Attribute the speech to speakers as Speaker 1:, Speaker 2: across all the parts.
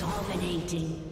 Speaker 1: Dominating.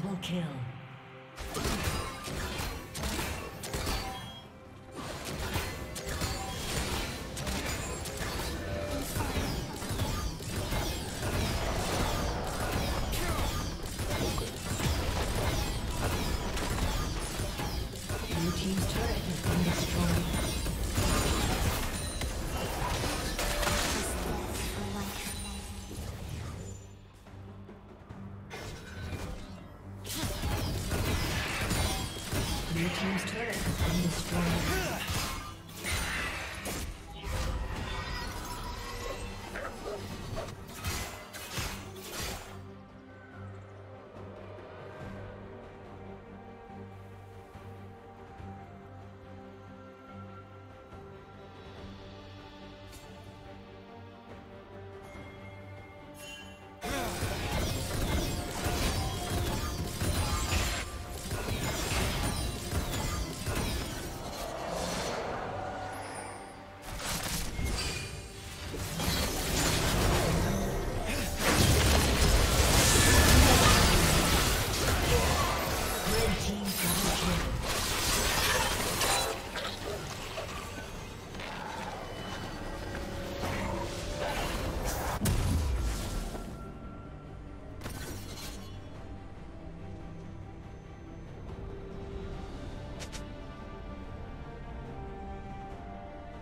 Speaker 1: Double kill.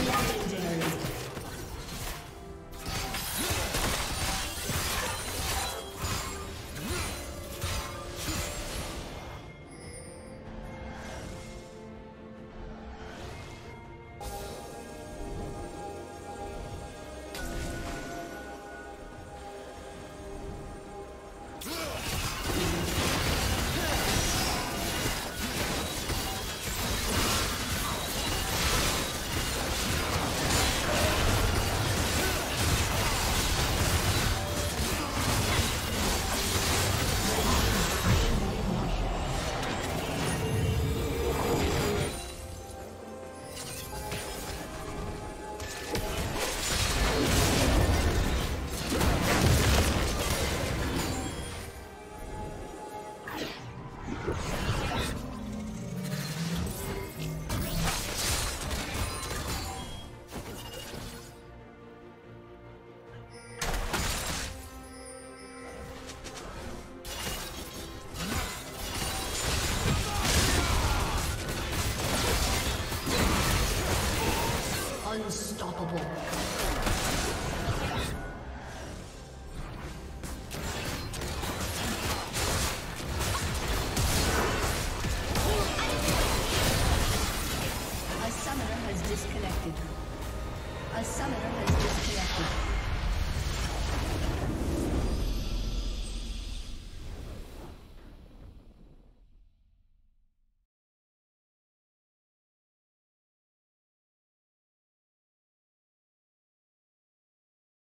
Speaker 1: Double Unstoppable.